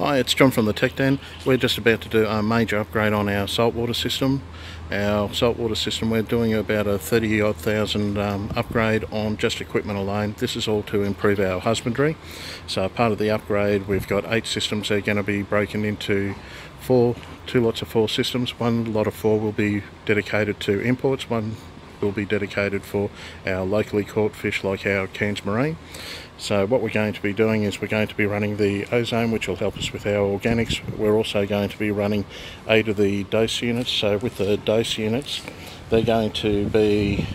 Hi, it's John from the Tech Den. We're just about to do a major upgrade on our saltwater system. Our saltwater system, we're doing about a 30 odd thousand um, upgrade on just equipment alone. This is all to improve our husbandry. So part of the upgrade, we've got eight systems. They're going to be broken into four, two lots of four systems. One lot of four will be dedicated to imports. One will be dedicated for our locally caught fish like our Cairns Marine. So what we're going to be doing is we're going to be running the ozone which will help us with our organics. We're also going to be running eight of the dose units. So with the dose units they're going to be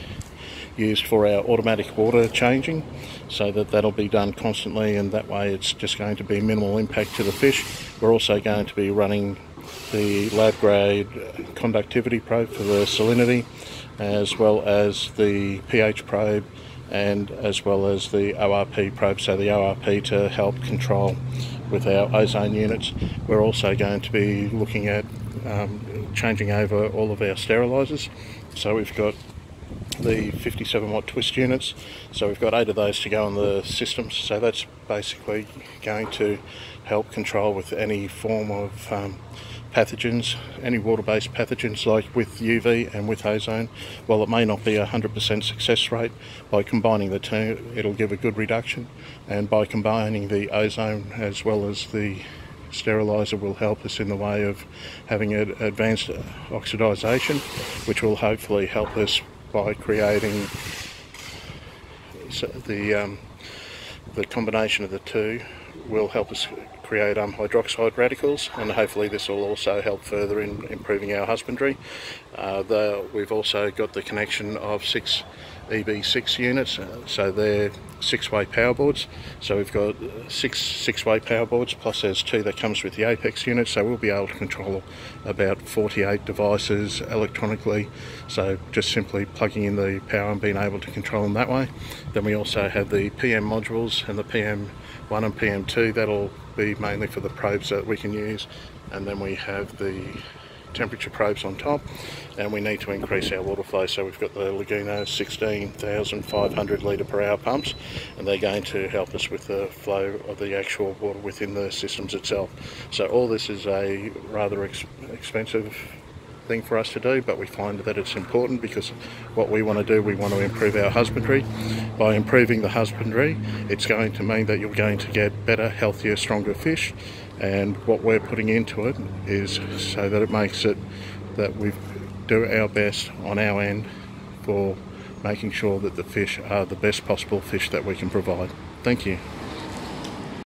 used for our automatic water changing so that that'll be done constantly and that way it's just going to be minimal impact to the fish. We're also going to be running the lab grade conductivity probe for the salinity as well as the pH probe and as well as the ORP probe, so the ORP to help control with our ozone units. We're also going to be looking at um, changing over all of our sterilisers. So we've got the 57 watt twist units, so we've got eight of those to go on the systems. So that's basically going to help control with any form of um, pathogens, any water-based pathogens like with UV and with ozone, while it may not be a 100% success rate, by combining the two it'll give a good reduction. And by combining the ozone as well as the sterilizer will help us in the way of having advanced oxidization which will hopefully help us by creating the um, the combination of the two will help us create um, hydroxide radicals and hopefully this will also help further in improving our husbandry. Uh, the, we've also got the connection of six EB6 units, uh, so they're six-way power boards. So we've got six six-way power boards, plus there's two that comes with the Apex unit, so we'll be able to control about 48 devices electronically. So just simply plugging in the power and being able to control them that way. Then we also have the PM modules and the PM1 and PM2, that'll be mainly for the probes that we can use. And then we have the temperature probes on top. And we need to increase our water flow. So we've got the Laguna 16,500 litre per hour pumps. And they're going to help us with the flow of the actual water within the systems itself. So all this is a rather ex expensive thing for us to do but we find that it's important because what we want to do we want to improve our husbandry by improving the husbandry it's going to mean that you're going to get better healthier stronger fish and what we're putting into it is so that it makes it that we do our best on our end for making sure that the fish are the best possible fish that we can provide. Thank you.